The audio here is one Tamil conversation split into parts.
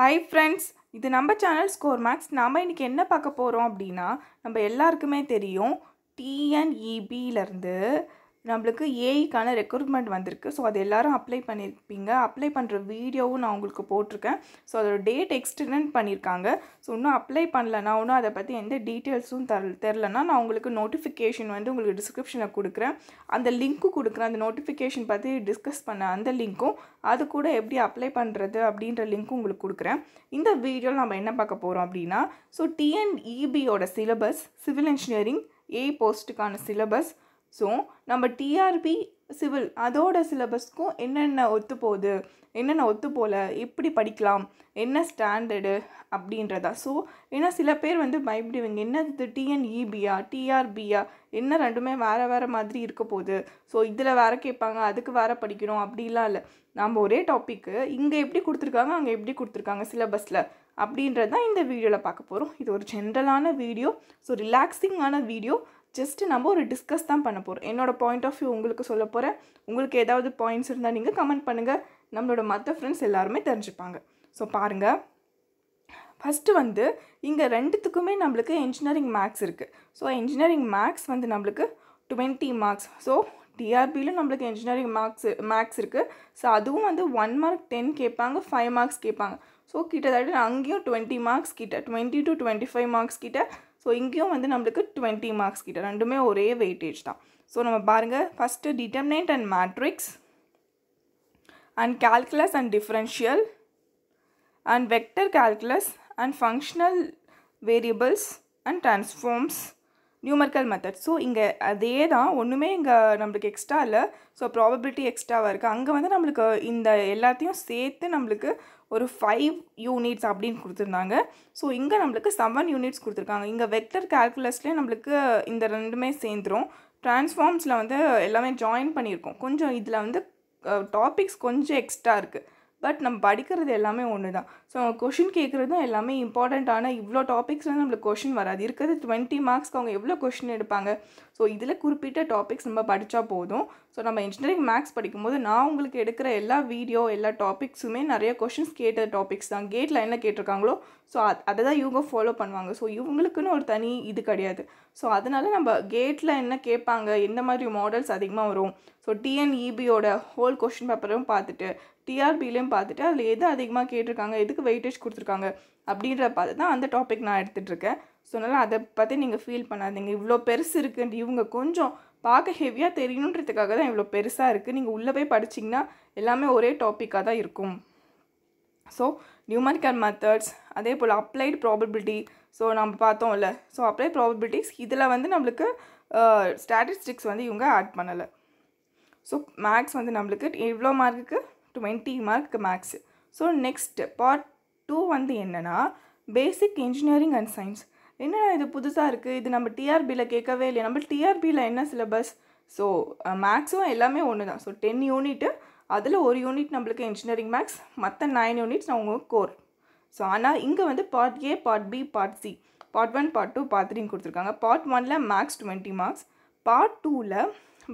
ஹாய் ஃப்ரெண்ட்ஸ் இது நம்ம சேனல் ஸ்கோர் மேக்ஸ் நாம் இன்றைக்கி என்ன பார்க்க போகிறோம் அப்படின்னா நம்ம எல்லாருக்குமே தெரியும் டிஎன்இபியிலேருந்து நம்மளுக்கு ஏஐக்கான ரெக்ரூட்மெண்ட் வந்திருக்கு. ஸோ அது எல்லோரும் அப்ளை பண்ணியிருப்பீங்க அப்ளை பண்ணுற வீடியோவும் நான் உங்களுக்கு போட்டிருக்கேன். ஸோ அதோட டேட் எக்ஸ்டெண்ட் பண்ணியிருக்காங்க ஸோ இன்னும் அப்ளை பண்ணலனா ஒன்றும் அதை பற்றி எந்த டீட்டெயில்ஸும் தர தெரிலனா நான் உங்களுக்கு நோட்டிஃபிகேஷன் வந்து உங்களுக்கு டிஸ்கிரிப்ஷனில் கொடுக்குறேன். அந்த லிங்க்கும் கொடுக்குறேன். அந்த நோட்டிஃபிகேஷன் பற்றி டிஸ்கஸ் பண்ண அந்த லிங்க்கும் அது கூட எப்படி அப்ளை பண்ணுறது அப்படின்ற லிங்க்கும் உங்களுக்கு கொடுக்குறேன். இந்த வீடியோவில் நம்ம என்ன பார்க்க போகிறோம் அப்படின்னா ஸோ டிஎன்இபியோட சிலபஸ் சிவில் இன்ஜினியரிங் ஏ போஸ்ட்டுக்கான சிலபஸ் ஸோ நம்ம டிஆர்பி சிவில் அதோட சிலபஸ்க்கும் என்னென்ன ஒத்து போகுது என்னென்ன ஒத்து போகல எப்படி படிக்கலாம்? என்ன ஸ்டாண்டர்டு அப்படின்றதா? ஸோ ஏன்னா சில பேர் வந்து பயப்படுவீங்க என்னது டிஎன்இபியா டிஆர்பியா என்ன ரெண்டுமே வேறு வேறு மாதிரி இருக்க போகுது? ஸோ இதில் வேறு கேட்பாங்க அதுக்கு வேறு படிக்கணும் அப்படிலாம் இல்லை. நம்ம ஒரே டாப்பிக்கு இங்கே எப்படி கொடுத்துருக்காங்க அங்கே எப்படி கொடுத்துருக்காங்க சிலபஸில் அப்படின்றது தான் இந்த வீடியோவில் பார்க்க போகிறோம் இது ஒரு ஜென்ரலான வீடியோ ஸோ ரிலாக்ஸிங்கான வீடியோ ஜஸ்ட்டு நம்ம ஒரு டிஸ்கஸ் தான் பண்ண போகிறோம் என்னோடய பாயிண்ட் ஆஃப் வியூ உங்களுக்கு சொல்ல போகிறேன் உங்களுக்கு ஏதாவது பாயிண்ட்ஸ் இருந்தால் நீங்கள் கமெண்ட் பண்ணுங்கள் நம்மளோட மற்ற ஃப்ரெண்ட்ஸ் எல்லாருமே தெரிஞ்சுப்பாங்க. ஸோ பாருங்கள் ஃபஸ்ட்டு வந்து இங்கே ரெண்டுத்துக்குமே நம்மளுக்கு இன்ஜினியரிங் மேக்ஸ் இருக்குது ஸோ இன்ஜினியரிங் மேக்ஸ் வந்து நம்மளுக்கு டுவெண்ட்டி மார்க்ஸ் ஸோ டிஆர்பியிலும் நம்மளுக்கு இன்ஜினியரிங் மார்க்ஸ் மேக்ஸ் இருக்குது ஸோ அதுவும் வந்து ஒன் மார்க் டென் கேட்பாங்க ஃபைவ் மார்க்ஸ் கேட்பாங்க. ஸோ கிட்டத்தட்ட அங்கேயும் டுவெண்ட்டி மார்க்ஸ் கிட்ட twenty to twenty five marks கிட்ட ஸோ இங்கேயும் வந்து நம்மளுக்கு டுவெண்ட்டி மார்க்ஸ் கிட்ட ரெண்டுமே ஒரே வெயிட்டேஜ் தான். ஸோ நம்ம பாருங்கள் first determinant and matrix and calculus and differential and vector calculus and functional variables and transforms numerical method so இங்கே அதே தான். ஒன்றுமே இங்கே நம்மளுக்கு எக்ஸ்ட்ரா இல்லை. ஸோ ப்ராபபிலிட்டி எக்ஸ்ட்ராவாக இருக்குது அங்கே வந்து நம்மளுக்கு இந்த எல்லாத்தையும் சேர்த்து நம்மளுக்கு ஒரு ஃபைவ் யூனிட்ஸ் அப்படின்னு கொடுத்துருந்தாங்க. ஸோ இங்கே நம்மளுக்கு செவன் யூனிட்ஸ் கொடுத்துருக்காங்க. இங்கே வெக்டர் கேல்குலஸ்லேயே நம்மளுக்கு இந்த ரெண்டுமே சேர்ந்துரும். ட்ரான்ஸ்ஃபார்ம்ஸில் வந்து எல்லாமே ஜாயின் பண்ணியிருக்கோம். கொஞ்சம் இதில் வந்து டாபிக்ஸ் கொஞ்சம் எக்ஸ்ட்ரா இருக்குது பட் நம்ம படிக்கிறது எல்லாமே ஒன்று தான் ஸோ கொஷின் கேட்குறதும் எல்லாமே இம்பார்ட்டண்ட்டான இவ்வளோ டாபிக்ஸ்லாம் நம்மளுக்கு கொஷின் வராது. இருக்கிறது டுவெண்ட்டி மார்க்ஸ்க்கு அவங்க எவ்வளோ கொஷின் எடுப்பாங்க? ஸோ இதில் குறிப்பிட்ட டாபிக்ஸ் நம்ம படித்தா போதும். ஸோ நம்ம இன்ஜினியரிங் மேக்ஸ் படிக்கும்போது நான் உங்களுக்கு எடுக்கிற எல்லா வீடியோ எல்லா டாபிக்ஸுமே நிறைய கொஷின்ஸ் கேட்ட டாபிக்ஸ் தான். கேட்டில் என்ன கேட்டிருக்காங்களோ ஸோ அதை தான் இவங்க ஃபாலோ பண்ணுவாங்க. ஸோ இவங்களுக்குன்னு ஒரு தனி இது கிடையாது. ஸோ அதனால் நம்ம கேட்டில் என்ன கேட்பாங்க எந்த மாதிரி மாடல்ஸ் அதிகமாக வரும்? ஸோ டிஎன்இபியோட ஹோல் கொஷின் பேப்பரும் பார்த்துட்டு டிஆர்பிலையும் பார்த்துட்டு அதில் எது அதிகமாக கேட்டிருக்காங்க எதுக்கு வெயிட்டேஜ் கொடுத்துருக்காங்க அப்படின்ற பார்த்து தான் அந்த டாபிக் நான் எடுத்துகிட்டு இருக்கேன். ஸோ அதனால் அதை பற்றி நீங்கள் ஃபீல் பண்ணாதீங்க. இவ்வளோ பெருசு இருக்குன்ட்டு இவங்க கொஞ்சம் பார்க்க ஹெவியாக தெரியணுன்றதுக்காக தான் இவ்வளோ பெருசாக இருக்குது நீங்கள் உள்ளே போய் படிச்சிங்கன்னா எல்லாமே ஒரே டாப்பிக்காக தான் இருக்கும். ஸோ நியூமரிக்கல் மெத்தட்ஸ் அதே போல் அப்ளைடு ப்ராபபிலிட்டி ஸோ நம்ம பார்த்தோம்ல. ஸோ அப்ளைட் ப்ராபபிலிட்டிஸ் இதில் வந்து நம்மளுக்கு ஸ்டாட்டிஸ்டிக்ஸ் வந்து இவங்க ஆட் பண்ணலை. ஸோ மேக்ஸ் வந்து நம்மளுக்கு எவ்வளோ மார்க்குக்கு twenty mark maths so next part two வந்து என்னென்னா பேசிக் இன்ஜினியரிங் அண்ட் சயின்ஸ் என்னடா இது புதுசாக இருக்குது இது நம்ம டிஆர்பியில் கேட்கவே இல்லையா. நம்ம டிஆர்பியில் என்ன சிலபஸ் ஸோ மேக்ஸும் எல்லாமே ஒன்று தான் ஸோ டென் யூனிட்டு அதில் ஒரு யூனிட் நம்மளுக்கு இன்ஜினியரிங் மேக்ஸ் மற்ற நைன் யூனிட்ஸ் அவங்க கோர் ஸோ ஆனால் இங்கே வந்து part A part B part C part one part two part த்ரீன்னு கொடுத்துருக்காங்க. பார்ட் ஒனில் மேக்ஸ் டுவெண்ட்டி மார்க்ஸ் பார்ட் டூவில்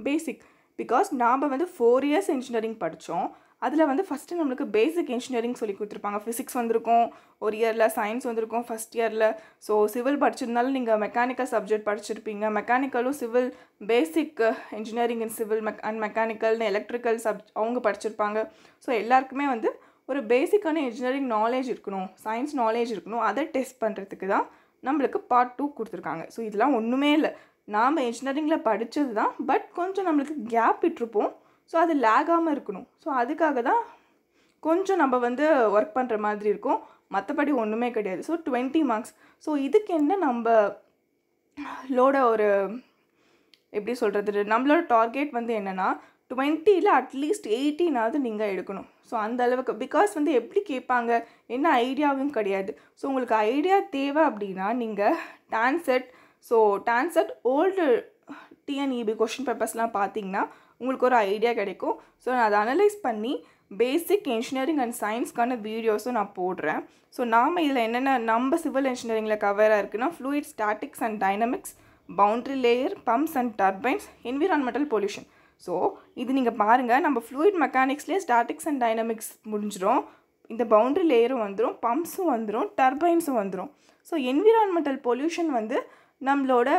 பேசிக் பிகாஸ் நாம் வந்து ஃபோர் இயர்ஸ் இன்ஜினியரிங் படித்தோம் அதில் வந்து ஃபஸ்ட்டு நம்மளுக்கு பேசிக் இன்ஜினியரிங் சொல்லி கொடுத்துருப்பாங்க. ஃபிசிக்ஸ் வந்திருக்கும் ஒரு இயரில் சயின்ஸ் வந்திருக்கும் ஃபஸ்ட் இயரில் ஸோ சிவில் படிச்சிருந்தாலும் நீங்கள் மெக்கானிக்கல் சப்ஜெக்ட் படிச்சிருப்பீங்க. மெக்கானிக்கலும் civil basic engineering in civil mech and மெக்கானிக்கல்னு electrical sub அவங்க படிச்சிருப்பாங்க. ஸோ எல்லாருக்குமே வந்து ஒரு பேசிக்கான இன்ஜினியரிங் நாலேஜ் இருக்கணும் சயின்ஸ் நாலேஜ் இருக்கணும். அதை டெஸ்ட் பண்ணுறதுக்கு தான் நம்மளுக்கு பார்ட் டூ கொடுத்துருக்காங்க. ஸோ இதெல்லாம் ஒன்றுமே இல்லை. நாம் இன்ஜினியரிங்கில் படித்தது தான் பட் கொஞ்சம் நம்மளுக்கு கேப் விட்டுருப்போம். ஸோ அது லேகாமல் இருக்கணும். ஸோ அதுக்காக தான் கொஞ்சம் நம்ம வந்து ஒர்க் பண்ணுற மாதிரி இருக்கும். மற்றபடி ஒன்றுமே கிடையாது. ஸோ டுவெண்ட்டி மார்க்ஸ் ஸோ இதுக்கு என்ன நம்ம லோட ஒரு எப்படி சொல்கிறது நம்மளோட டார்கெட் வந்து என்னென்னா டுவெண்ட்டியில் அட்லீஸ்ட் எயிட்டீனாவது நீங்கள் எடுக்கணும். ஸோ அந்த அளவுக்கு பிகாஸ் வந்து எப்படி கேட்பாங்க என்ன ஐடியாவும் கிடையாது. ஸோ உங்களுக்கு ஐடியா தேவை அப்படின்னா நீங்கள் TANCET so TANCET old TNEB question பேப்பர்ஸ்லாம் பார்த்தீங்கன்னா உங்களுக்கு ஒரு ஐடியா கிடைக்கும். ஸோ நான் அதை அனலைஸ் பண்ணி பேசிக் இன்ஜினியரிங் அண்ட் சயின்ஸ்க்கான வீடியோஸும் நான் போடுறேன். ஸோ நாம் இதில் என்னென்ன நம்ம சிவில் இன்ஜினியரிங்கில் கவராக இருக்குன்னா fluid statics and dynamics boundary layer pumps and turbines environmental pollution so இது நீங்கள் பாருங்கள் நம்ம ஃப்ளூயிட் மெக்கானிக்ஸ்லேயே ஸ்டாட்டிக்ஸ் அண்ட் டைனமிக்ஸ் முடிஞ்சிடும் இந்த பவுண்ட்ரி லேயரும் வந்துடும் பம்ப்ஸும் வந்துடும் டர்பைன்ஸும் வந்துடும் ஸோ என்விரான்மெண்டல் பொல்யூஷன் வந்து நம்மளோட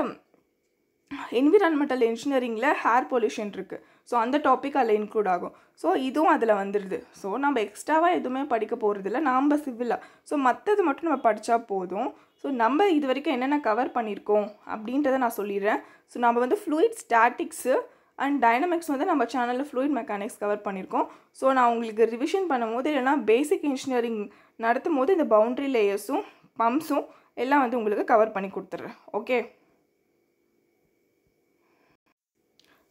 என்விரான்மெண்டல் இன்ஜினியரிங்கில் ஹேர் பொல்யூஷன் இருக்குது ஸோ அந்த டாபிக் அதில் இன்க்ளூட் ஆகும். ஸோ இதுவும் அதில் வந்துடுது ஸோ நம்ம எக்ஸ்ட்ராவாக எதுவுமே படிக்க போகிறதில்ல நாம் சிவிலாக ஸோ மற்றது மட்டும் நம்ம படித்தா போதும். ஸோ நம்ம இது வரைக்கும் என்னென்ன கவர் பண்ணியிருக்கோம் அப்படின்றத நான் சொல்லிடுறேன். ஸோ நம்ம வந்து ஃப்ளூயிட் ஸ்டாட்டிக்ஸு அண்ட் டைனமிக்ஸ் வந்து நம்ம சேனலில் ஃப்ளூயிட் மெக்கானிக்ஸ் கவர் பண்ணியிருக்கோம் ஸோ நான் உங்களுக்கு ரிவிஷன் பண்ணும்போது இல்லைனா பேசிக் இன்ஜினியரிங் நடத்தும் போது இந்த பவுண்ட்ரி லேயர்ஸும் பம்ப்ஸும் எல்லாம் வந்து உங்களுக்கு கவர் பண்ணி கொடுத்துட்றேன். ஓகே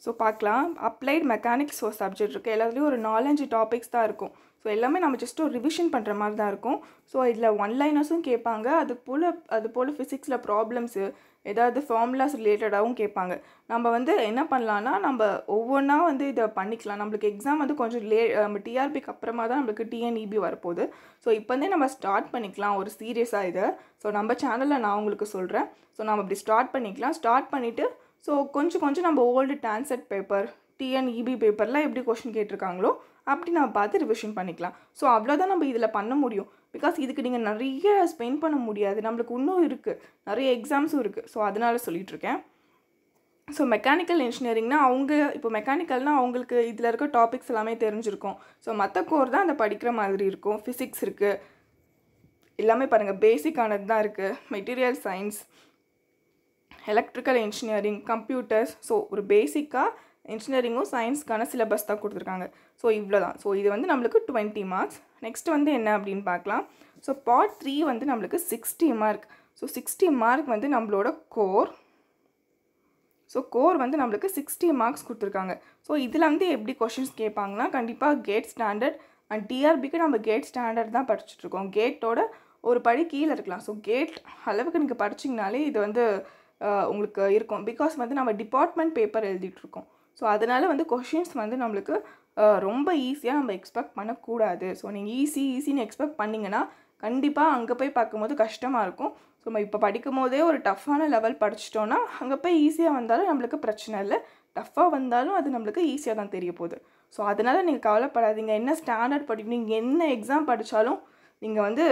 ஸோ பார்க்கலாம். அப்ளைட் மெக்கானிக்ஸ் ஒரு சப்ஜெக்ட் இருக்குது எல்லாத்துலேயும் ஒரு நாலஞ்சு டாபிக்ஸ் தான் இருக்கும். ஸோ எல்லாமே நம்ம ஜஸ்ட் ஒரு ரிவிஷன் பண்ணுற மாதிரி தான் இருக்கும். ஸோ இதில் ஒன் லைனர்ஸும் கேட்பாங்க. அது போல் அது போல் ஃபிசிக்ஸில் ப்ராப்ளம்ஸு ஏதாவது ஃபார்முலாஸ் ரிலேட்டடாகவும் கேட்பாங்க. நம்ம வந்து என்ன பண்ணலான்னா நம்ம ஒவ்வொன்றா வந்து இதை பண்ணிக்கலாம். நம்மளுக்கு எக்ஸாம் வந்து கொஞ்சம் லே நம்ம டிஆர்பிக்கு அப்புறமா தான் நம்மளுக்கு டிஎன்இபி வரப்போகுது. ஸோ இப்போந்தே நம்ம ஸ்டார்ட் பண்ணிக்கலாம். ஒரு சீரியஸாக இதை. ஸோ நம்ம சேனலில் நான் உங்களுக்கு சொல்கிறேன் ஸோ நம்ம இப்படி ஸ்டார்ட் பண்ணிக்கலாம். ஸ்டார்ட் பண்ணிவிட்டு ஸோ கொஞ்சம் கொஞ்சம் நம்ம ஓல்டு டான்செட் பேப்பர் டிஎன்இபி பேப்பரில் எப்படி கொஷின் கேட்டிருக்காங்களோ அப்படி நம்ம பார்த்து ரிவிஷன் பண்ணிக்கலாம். ஸோ அவ்வளோதான் நம்ம இதில் பண்ண முடியும். பிகாஸ் இதுக்கு நீங்கள் நிறைய ஸ்பெண்ட் பண்ண முடியாது. நம்மளுக்கு இன்னும் இருக்குது நிறைய எக்ஸாம்ஸும் இருக்குது ஸோ அதனால் சொல்லிகிட்ருக்கேன் ஸோ மெக்கானிக்கல் இன்ஜினியரிங்னா அவங்க இப்போ மெக்கானிக்கல்னால் அவங்களுக்கு இதில் இருக்க டாபிக்ஸ் எல்லாமே தெரிஞ்சிருக்கும். ஸோ மற்ற கோர் தான் அந்த படிக்கிற மாதிரி இருக்கும். ஃபிசிக்ஸ் இருக்குது எல்லாமே பாருங்கள் பேசிக்கானது தான் இருக்குது material science electrical engineering computers so ஒரு பேசிக்காக இன்ஜினியரிங்கும் சயின்ஸ்க்கான சிலபஸ் தான் கொடுத்துருக்காங்க. ஸோ இவ்வளோ தான் ஸோ இது வந்து நம்மளுக்கு டுவெண்ட்டி மார்க்ஸ் நெக்ஸ்ட் வந்து என்ன அப்படின்னு பார்க்கலாம். ஸோ பார்ட் த்ரீ வந்து நம்மளுக்கு sixty mark so sixty mark வந்து நம்மளோட கோர் ஸோ கோர் வந்து நம்மளுக்கு சிக்ஸ்டி மார்க்ஸ் கொடுத்துருக்காங்க. ஸோ இதில் வந்து எப்படி கொஷின்ஸ் கேட்பாங்கன்னா கண்டிப்பாக கேட் ஸ்டாண்டர்ட் அண்ட் டிஆர்பிக்கு நம்ம கேட் ஸ்டாண்டர்ட் தான் படிச்சுட்ருக்கோம் கேட்டோட ஒரு படி கீழே இருக்கலாம். ஸோ கேட் அளவுக்கு நீங்கள் படிச்சிங்கனாலே இது வந்து உங்களுக்கு இருக்கும். பிகாஸ் வந்து நம்ம டிபார்ட்மெண்ட் பேப்பர் எழுதிட்டுருக்கோம். ஸோ அதனால் வந்து கொஷின்ஸ் வந்து நம்மளுக்கு ரொம்ப ஈஸியாக நம்ம எக்ஸ்பெக்ட் பண்ணக்கூடாது. ஸோ நீங்கள் ஈஸி ஈஸின்னு எக்ஸ்பெக்ட் பண்ணிங்கன்னா கண்டிப்பாக அங்கே போய் பார்க்கும்போது கஷ்டமாக இருக்கும். ஸோ நம்ம இப்போ படிக்கும் போதே ஒரு டஃப்பான லெவல் படிச்சிட்டோன்னா அங்கே போய் ஈஸியாக வந்தாலும் நம்மளுக்கு பிரச்சனை இல்லை. டஃப்பாக வந்தாலும் அது நம்மளுக்கு ஈஸியாக தான் தெரிய போகுது. ஸோ அதனால் நீங்கள் கவலைப்படாதீங்க. என்ன ஸ்டாண்டர்ட் படி நீங்கள் என்ன எக்ஸாம் படித்தாலும் நீங்கள் வந்து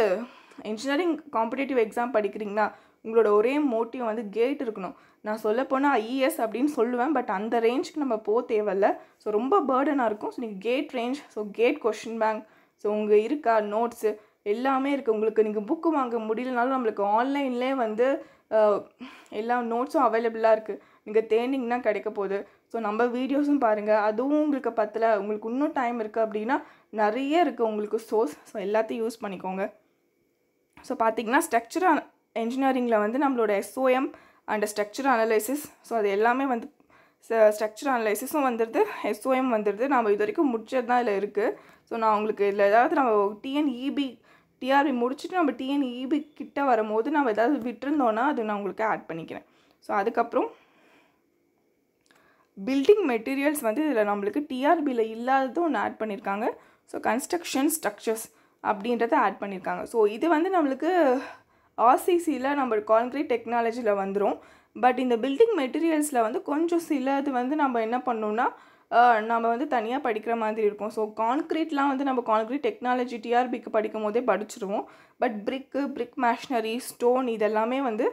இன்ஜினியரிங் காம்படேட்டிவ் எக்ஸாம் படிக்கிறீங்கன்னா உங்களோட ஒரே மோட்டிவ் வந்து கேட் இருக்கணும். நான் சொல்ல போனால் ஐஏஎஸ் அப்படின்னு சொல்லுவேன் பட் அந்த ரேஞ்சுக்கு நம்ம போக தேவையில்ல. ஸோ ரொம்ப பேர்டனாக இருக்கும். ஸோ நீங்கள் GATE range so GATE question bank so உங்கள் இருக்கா நோட்ஸு எல்லாமே இருக்குது உங்களுக்கு நீங்கள் புக்கு வாங்க முடியலனாலும் நம்மளுக்கு ஆன்லைன்லேயே வந்து எல்லா நோட்ஸும் அவைலபிளாக இருக்குது நீங்கள் தேர்னிங்கன்னா கிடைக்க போகுது. ஸோ நம்ம வீடியோஸும் பாருங்கள் அதுவும் உங்களுக்கு பத்தலை. உங்களுக்கு இன்னும் டைம் இருக்குது அப்படின்னா நிறைய இருக்குது உங்களுக்கு சோர்ஸ் ஸோ எல்லாத்தையும் யூஸ் பண்ணிக்கோங்க. ஸோ பார்த்தீங்கன்னா ஸ்ட்ரக்சராக இன்ஜினியரிங்கில் வந்து நம்மளோட SOM and structure analysis so அது எல்லாமே வந்து ஸ்ட்ரக்சர் அனலைசிஸும் வந்துடுது எஸ்ஓஎம் வந்துடுது நம்ம இது வரைக்கும் முடிச்சது தான் இதில் இருக்குது ஸோ நான் உங்களுக்கு இதில் ஏதாவது நம்ம டிஎன்இபி டிஆர்பி முடிச்சுட்டு நம்ம டிஎன்இபி கிட்ட வரும்போது நம்ம ஏதாவது விட்டுருந்தோன்னா அது நான் உங்களுக்கு ஆட் பண்ணிக்கிறேன். ஸோ அதுக்கப்புறம் பில்டிங் மெட்டீரியல்ஸ் வந்து இதில் நம்மளுக்கு டிஆர்பியில் இல்லாததும் ஒன்று ஆட் பண்ணியிருக்காங்க ஸோ கன்ஸ்ட்ரக்ஷன் ஸ்ட்ரக்சர்ஸ் அப்படின்றத ஆட் பண்ணியிருக்காங்க ஸோ இது வந்து நம்மளுக்கு ஆர்சிசியில் நம்ம கான்க்ரீட் டெக்னாலஜியில் வந்துடும் பட் இந்த பில்டிங் மெட்டீரியல்ஸில் வந்து கொஞ்சம் சிலது வந்து நம்ம என்ன பண்ணோம்னா நம்ம வந்து தனியாக படிக்கிற மாதிரி இருக்கும். ஸோ கான்க்ரீட்லாம் வந்து நம்ம கான்க்ரீட் டெக்னாலஜி டிஆர்பிக்கு படிக்கும் போதே படிச்சிருவோம். But brick brick masonry stone இதெல்லாமே வந்து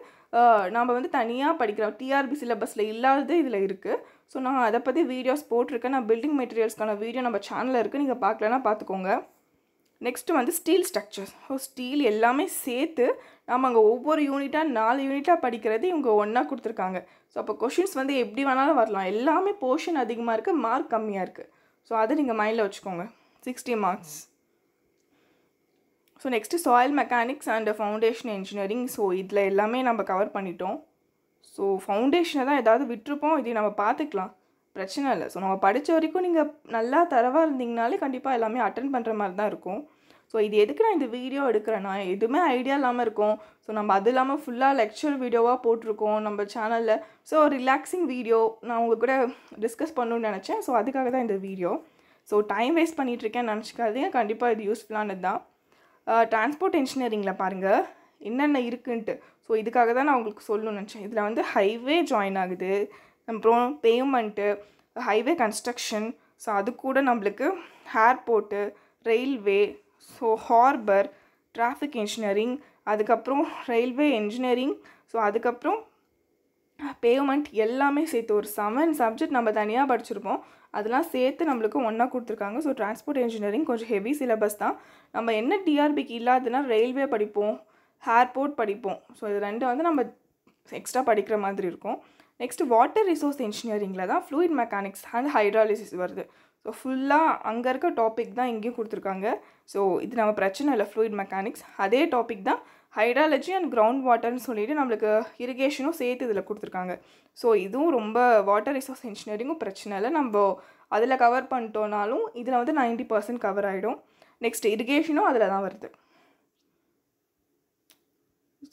நம்ம வந்து தனியாக படிக்கிறோம் டிஆர்பி சிலபஸில் இல்லாதது இதில் இருக்குது ஸோ நான் அதை பற்றி வீடியோஸ் போட்டிருக்கேன். நான் பில்டிங் மெட்டீரியல்ஸ்க்கான வீடியோ நம்ம சேனலில் இருக்குது நீங்கள் பார்க்கலன்னா பார்த்துக்கோங்க. நெக்ஸ்ட்டு வந்து ஸ்டீல் ஸ்ட்ரக்சர்ஸ் ஸோ ஸ்டீல் எல்லாமே சேர்த்து நம்ம அங்கே ஒவ்வொரு யூனிட்டாக நாலு யூனிட்டாக படிக்கிறது இவங்க ஒன்றா கொடுத்துருக்காங்க. ஸோ அப்போ கொஷின்ஸ் வந்து எப்படி வேணாலும் வரலாம். எல்லாமே போர்ஷன் அதிகமாக இருக்குது மார்க் கம்மியாக இருக்குது ஸோ அதை நீங்கள் மைண்டில் வச்சுக்கோங்க. Sixty marks so next soil mechanics and foundation engineering so இதில் எல்லாமே நம்ம கவர் பண்ணிட்டோம். ஸோ ஃபவுண்டேஷனை தான் ஏதாவது விட்டுருப்போம். இதை நம்ம பார்த்துக்கலாம். பிரச்சனை இல்லை. ஸோ நம்ம படித்த வரைக்கும் நீங்கள் நல்லா தரவாக இருந்தீங்கனாலே கண்டிப்பாக எல்லாமே அட்டன் பண்ணுற மாதிரி தான் இருக்கும். ஸோ இது எதுக்கு நான் இந்த வீடியோ எடுக்கிறேன்னா எதுவுமே ஐடியா இல்லாமல் இருக்கும். ஸோ நம்ம அது இல்லாமல் ஃபுல்லாக லெக்சர் வீடியோவாக போட்டிருக்கோம் நம்ம சேனலில் ஸோ ரிலாக்ஸிங் வீடியோ நான் உங்கள் கூட டிஸ்கஸ் பண்ணணும்னு நினச்சேன். ஸோ அதுக்காக தான் இந்த வீடியோ ஸோ டைம் வேஸ்ட் பண்ணிகிட்ருக்கேன்னு நினச்சிக்காதீங்க. கண்டிப்பாக இது யூஸ்ஃபுல்லானது தான். டிரான்ஸ்போர்ட் இன்ஜினியரிங்கில் பாருங்கள் என்னென்ன இருக்குன்ட்டு. ஸோ இதுக்காக தான் நான் உங்களுக்கு சொல்லணும்னு நினச்சேன். இதில் வந்து ஹைவே ஜாயின் ஆகுது. அப்புறம் பேமெண்ட்டு ஹைவே கன்ஸ்ட்ரக்ஷன் ஸோ அது கூட நம்மளுக்கு airport railway so harbour traffic engineering அதுக்கப்புறம் ரயில்வே இன்ஜினியரிங் ஸோ அதுக்கப்புறம் பேமெண்ட் எல்லாமே சேர்த்து ஒரு செவன் சப்ஜெக்ட் நம்ம தனியாக படிச்சிருப்போம். அதெல்லாம் சேர்த்து நம்மளுக்கு ஒன்றா கொடுத்துருக்காங்க. ஸோ டிரான்ஸ்போர்ட் இன்ஜினியரிங் கொஞ்சம் ஹெவி சிலபஸ் தான். நம்ம என்ன டிஆர்பிக்கு இல்லாதுன்னா ரயில்வே படிப்போம் ஏர்போர்ட் படிப்போம். ஸோ இது ரெண்டு வந்து நம்ம எக்ஸ்ட்ரா படிக்கிற மாதிரி இருக்கும். நெக்ஸ்ட் வாட்டர் ரிசோர்ஸ் இன்ஜினியரிங்கில் தான் ஃப்ளூயிட் மெக்கானிக்ஸ் அண்ட் ஹைட்ராலிசிஸ் வருது. ஸோ ஃபுல்லாக அங்கே இருக்க டாபிக் தான் இங்கேயும் கொடுத்துருக்காங்க. ஸோ இது நம்ம பிரச்சனை இல்லை ஃப்ளூயிட் மெக்கானிக்ஸ் அதே டாபிக் தான் ஹைட்ராலஜி அண்ட் கிரவுண்ட் வாட்டர்னு சொல்லிட்டு நம்மளுக்கு இரிகேஷனும் சேர்த்து இதில் கொடுத்துருக்காங்க. ஸோ இதுவும் ரொம்ப வாட்டர் ரிசோர்ஸ் இன்ஜினியரிங்கும் பிரச்சனை இல்லை. நம்ம அதில் கவர் பண்ணிட்டோனாலும் இதில் வந்து நைன்ட்டி பர்சன்ட் கவர் ஆகிடும் நெக்ஸ்ட் இரிகேஷனும் அதில் தான் வருது.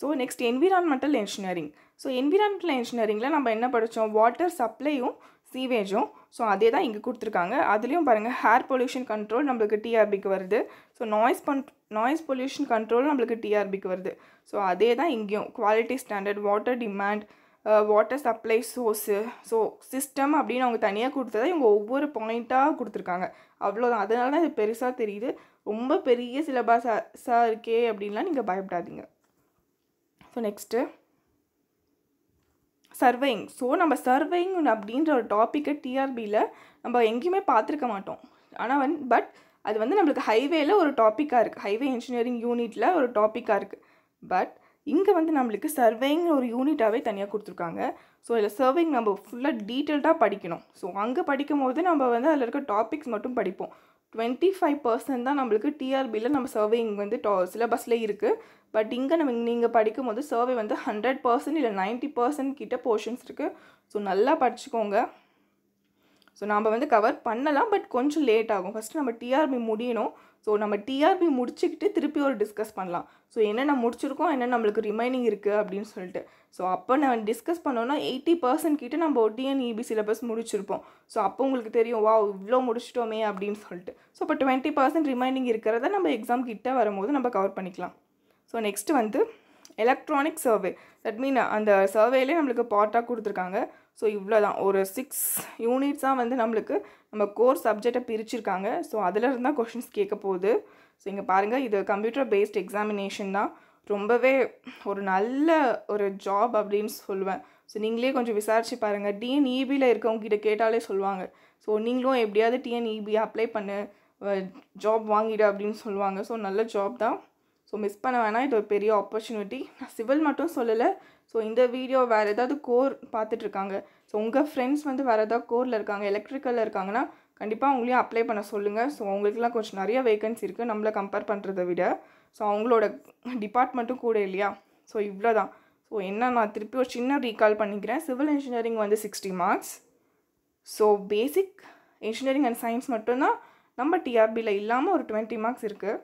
So next environmental engineering so environmental இன்ஜினியரிங்கில் நம்ம என்ன படித்தோம் வாட்டர் சப்ளையும் சீவேஜும். ஸோ அதே தான் இங்கே கொடுத்துருக்காங்க. அதுலேயும் பாருங்கள் ஹேர் பொல்யூஷன் கண்ட்ரோல் நம்மளுக்கு டிஆர்பிக்கு வருது. ஸோ நாய்ஸ் பன் நாய்ஸ் பொல்யூஷன் கண்ட்ரோல் நம்மளுக்கு டிஆர்பிக்கு வருது. ஸோ அதே தான் இங்கேயும் quality standard water demand water supply source so system அப்படின்னு அவங்க தனியாக கொடுத்ததை இவங்க ஒவ்வொரு பாயிண்ட்டாக கொடுத்துருக்காங்க. அவ்வளோதான். அதனால தான் இது பெருசாக தெரியுது. ரொம்ப பெரிய சிலபஸாக இருக்கே அப்படின்லாம் நீங்கள் பயப்படாதீங்க. ஸோ நெக்ஸ்ட்டு சர்வைங் ஸோ நம்ம சர்வைங் அப்படின்ற ஒரு டாப்பிக்கை டிஆர்பியில் நம்ம எங்கேயுமே பார்த்துருக்க மாட்டோம். ஆனால் வந்து பட் அது வந்து நம்மளுக்கு ஹைவேல ஒரு டாப்பிக்காக இருக்குது ஹைவே இன்ஜினியரிங் யூனிட்டில் ஒரு டாப்பிக்காக இருக்குது பட் இங்கே வந்து நம்மளுக்கு சர்வேங் ஒரு யூனிட்டாகவே தனியாக கொடுத்துருக்காங்க. ஸோ இதில் சர்வேயிங் நம்ம ஃபுல்லாக டீட்டெயில்டாக படிக்கணும். ஸோ அங்கே படிக்கும் போது நம்ம வந்து அதில் இருக்க டாபிக்ஸ் மட்டும் படிப்போம். டுவெண்ட்டி ஃபைவ் பர்சன்ட் தான் நம்மளுக்கு டிஆர்பியில் நம்ம சர்வேயிங் வந்து டா சிலபஸில் இருக்குது பட் இங்கே நம்ம நீங்கள் படிக்கும் போது சர்வே வந்து ஹண்ட்ரட் பர்சன்ட் இல்லை நைன்ட்டி பர்சன்ட் கிட்ட போர்ஷன்ஸ் இருக்குது ஸோ நல்லா படிச்சுக்கோங்க. ஸோ நம்ம வந்து கவர் பண்ணலாம் பட் கொஞ்சம் லேட் ஆகும். ஃபஸ்ட்டு நம்ம டிஆர்பி முடியணும். ஸோ நம்ம டிஆர்பி முடிச்சுக்கிட்டு திருப்பி ஒரு டிஸ்கஸ் பண்ணலாம். ஸோ என்னென்ன முடிச்சிருக்கோம் என்ன நம்மளுக்கு ரிமைனிங் இருக்குது அப்படின்னு சொல்லிட்டு. ஸோ அப்போ நான் டிஸ்கஸ் பண்ணோன்னா எயிட்டி பர்சன்ட் கிட்ட நம்ம டிஎன்இபி சிலபஸ் முடிச்சிருப்போம். ஸோ அப்போ உங்களுக்கு தெரியும் வா இவ்வளோ முடிச்சிட்டோமே அப்படின்னு சொல்லிட்டு. ஸோ இப்போ டுவெண்ட்டி பர்சன்ட் ரிமைனிங் இருக்கிறத நம்ம எக்ஸாம் கிட்ட வரும்போது நம்ம கவர் பண்ணிக்கலாம். ஸோ நெக்ஸ்ட்டு வந்து எலக்ட்ரானிக் சர்வே தட் மீன் அந்த சர்வேலே நம்மளுக்கு பார்ட்டாக கொடுத்துருக்காங்க. ஸோ இவ்வளோ தான் ஒரு சிக்ஸ் யூனிட்ஸாக வந்து நம்மளுக்கு நம்ம கோர் சப்ஜெக்டை பிரிச்சிருக்காங்க. ஸோ அதில் இருந்தால் கொஷின்ஸ் கேட்க போகுது. ஸோ இங்கே பாருங்கள் இது கம்ப்யூட்டர் பேஸ்ட் எக்ஸாமினேஷன் தான். ரொம்பவே ஒரு நல்ல ஒரு ஜாப் அப்படின்னு சொல்லுவேன். ஸோ நீங்களே கொஞ்சம் விசாரிச்சு பாருங்கள் டிஎன்இபியில் இருக்கவங்ககிட்ட கேட்டாலே சொல்லுவாங்க. ஸோ நீங்களும் எப்படியாவது டிஎன்இபி அப்ளை பண்ணு. ஜாப் வாங்கிடு அப்படின்னு சொல்லுவாங்க. ஸோ நல்ல ஜாப் தான். ஸோ மிஸ் பண்ண வேணாம். இது ஒரு பெரிய ஆப்பர்ச்சுனிட்டி நான் சிவில் மட்டும் சொல்லலை. ஸோ இந்த வீடியோ வேறு ஏதாவது கோர் பார்த்துட்ருக்காங்க. ஸோ உங்கள் ஃப்ரெண்ட்ஸ் வந்து வேறு ஏதாவது கோரில் இருக்காங்க எலக்ட்ரிக்கலில் இருக்காங்கன்னா கண்டிப்பாக அவங்களையும் அப்ளை பண்ண சொல்லுங்கள் ஸோ அவங்களுக்குலாம் கொஞ்சம் நிறைய வேகன்சி இருக்குது நம்மளை கம்பேர் பண்ணுறதை விட. ஸோ அவங்களோட டிபார்ட்மெண்ட்டும் கூட இல்லையா? ஸோ இவ்வளோ தான் ஸோ என்ன நான் திருப்பி ஒரு சின்ன ரீகால் பண்ணிக்கிறேன். சிவில் இன்ஜினியரிங் வந்து sixty marks so basic engineering and science மட்டும்தான். நம்ம டிஆர்பியில் இல்லாமல் ஒரு டுவெண்ட்டி மார்க்ஸ் இருக்குது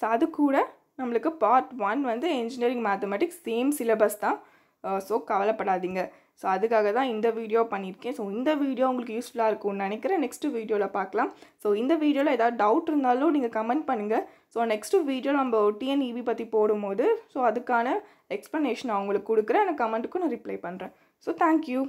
ஸோ அது கூட நம்மளுக்கு பார்ட் ஒன் வந்து இன்ஜினியரிங் மேத்தமெட்டிக்ஸ் சேம் சிலபஸ் தான். Uh, ஸோ கவலைப்படாதீங்க. ஸோ அதுக்காக தான் இந்த வீடியோ பண்ணியிருக்கேன். ஸோ இந்த வீடியோ உங்களுக்கு யூஸ்ஃபுல்லாக இருக்கும்னு நினைக்கிறேன். நெக்ஸ்ட்டு வீடியோவில் பார்க்கலாம். ஸோ இந்த வீடியோவில் ஏதாவது டவுட் இருந்தாலும் நீங்கள் கமெண்ட் பண்ணுங்கள் ஸோ நெக்ஸ்ட்டு வீடியோ நம்ம டிஎன்இபி பற்றி போடும்போது ஸோ அதுக்கான எக்ஸ்ப்ளனேஷன் அவங்களுக்கு கொடுக்குறேன். எனக்கு கமெண்ட்டுக்கும் நான் ரிப்ளை பண்ணுறேன் ஸோ தேங்க்யூ